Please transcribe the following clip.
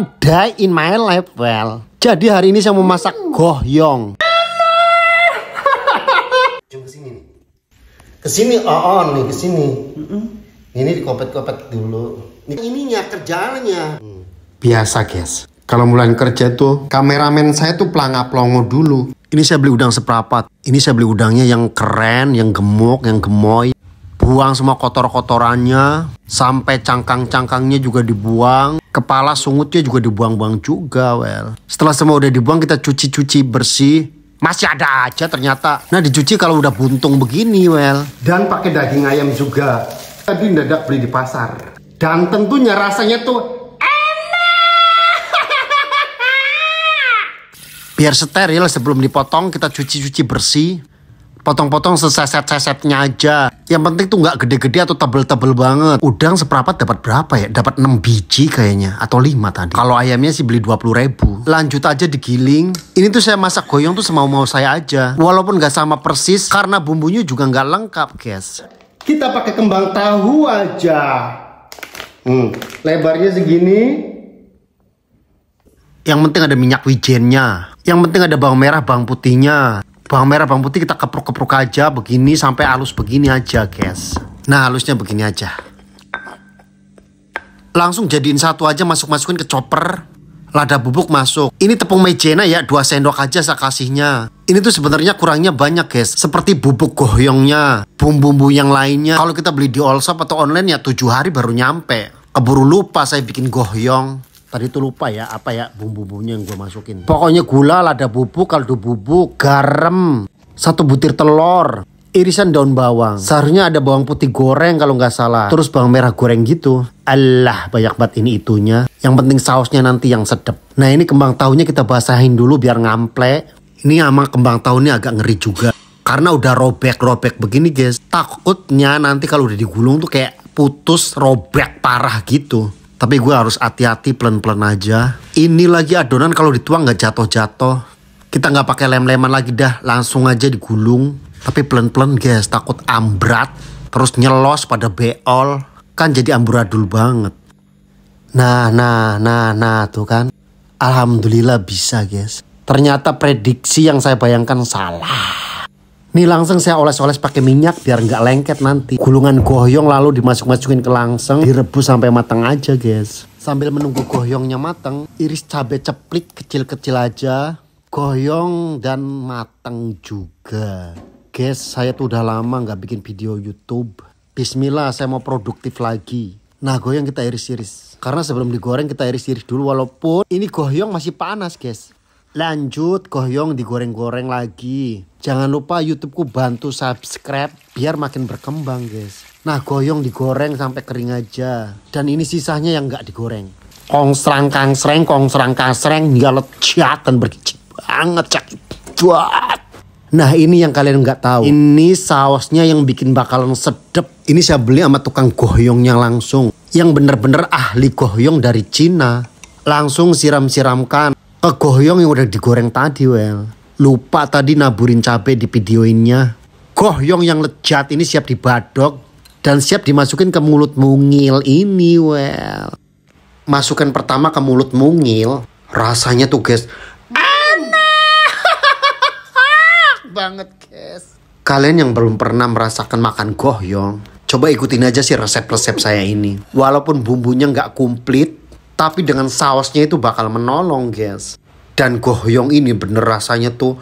a day in my life, well. Jadi hari ini saya mau masak gohyong. Jom ke sini nih. Ke sini, oh, oh nih, ke sini. Ini dikopet-kopet dulu. Ini ininya, kerjaannya. Biasa, guys. Kalau mulai kerja tuh, kameramen saya tuh pelangap-pelongo dulu. Ini saya beli udang seprapat. Ini saya beli udangnya yang keren, yang gemuk, yang gemoy. Buang semua kotor-kotorannya. Sampai cangkang-cangkangnya juga dibuang. Kepala sungutnya juga dibuang-buang juga, well. Setelah semua udah dibuang, kita cuci-cuci bersih. Masih ada aja ternyata. Nah dicuci kalau udah buntung begini, well. Dan pakai daging ayam juga. Tadi dadak beli di pasar. Dan tentunya rasanya tuh biar steril sebelum dipotong kita cuci-cuci bersih potong-potong seseset-sesetnya aja. Yang penting tuh nggak gede-gede atau tebel-tebel banget. Udang seperapat dapat berapa ya? Dapat 6 biji kayaknya atau 5 tadi. Kalau ayamnya sih beli 20 ribu. Lanjut aja digiling. Ini tuh saya masak goyong tuh semau-mau saya aja. Walaupun nggak sama persis karena bumbunya juga nggak lengkap guys. Kita pakai kembang tahu aja. Hmm, lebarnya segini. Yang penting ada minyak wijennya. Yang penting ada bawang merah, bawang putihnya. Bawang merah, bawang putih kita kepruk-kepruk aja begini sampai halus begini aja, guys. Nah, halusnya begini aja. Langsung jadiin satu aja masuk-masukin ke chopper. Lada bubuk masuk. Ini tepung maizena ya, dua sendok aja saya kasihnya. Ini tuh sebenarnya kurangnya banyak guys. Seperti bubuk gohyongnya, bumbu-bumbu yang lainnya. Kalau kita beli di all shop atau online ya tujuh hari baru nyampe. Keburu lupa saya bikin gohyong. Tadi tuh lupa ya apa ya bumbu-bumbunya yang gue masukin. Pokoknya gula, lada bubuk, kaldu bubuk, garam, satu butir telur, irisan daun bawang. Seharusnya ada bawang putih goreng kalau nggak salah. Terus bawang merah goreng gitu. Allah banyak banget ini itunya. Yang penting sausnya nanti yang sedep. Nah ini kembang tahunya kita basahin dulu biar ngamplek. Ini sama kembang tahunya agak ngeri juga. Karena udah robek-robek begini guys. Takutnya nanti kalau udah digulung tuh kayak putus robek parah gitu. Tapi gue harus hati-hati pelan-pelan aja. Ini lagi adonan kalau dituang nggak jatuh-jatuh. Kita nggak pakai lem-leman lagi dah, langsung aja digulung. Tapi pelan-pelan guys, takut ambrat. Terus nyelos pada beol. Kan jadi amburadul banget. Nah, nah, nah, nah tuh kan. Alhamdulillah bisa guys. Ternyata prediksi yang saya bayangkan salah. Nih langsung saya oles-oles pakai minyak biar nggak lengket nanti. Gulungan goyong lalu dimasuk-masukin ke langseng, direbus sampai matang aja, guys. Sambil menunggu goyongnya matang, iris cabai ceplik kecil-kecil aja. Goyong dan matang juga. Guys, saya tuh udah lama nggak bikin video YouTube. Bismillah, saya mau produktif lagi. Nah, goyong kita iris-iris. Karena sebelum digoreng kita iris-iris dulu walaupun ini goyong masih panas, guys. Lanjut goyong digoreng-goreng lagi. Jangan lupa YouTubeku bantu subscribe biar makin berkembang guys. Nah goyong digoreng sampai kering aja. Dan ini sisanya yang nggak digoreng. Kong serang kang sereng, kong serang kang sereng, dia lecet dan berkicik banget sakit. Buat. Nah ini yang kalian nggak tahu. Ini sausnya yang bikin bakalan sedep. Ini saya beli sama tukang goyongnya langsung. Yang bener-bener ahli goyong dari Cina. Langsung siram-siramkan ke goyong yang udah digoreng tadi well. Lupa tadi naburin cabai di videoinnya. Goyong yang lejat ini siap dibadok dan siap dimasukin ke mulut mungil ini well. Masukkan pertama ke mulut mungil, rasanya tuh guys aneh banget guys. Kalian yang belum pernah merasakan makan goyong, coba ikutin aja sih resep-resep saya ini. Walaupun bumbunya nggak komplit, tapi dengan sausnya itu bakal menolong guys. Dan goyong ini bener rasanya tuh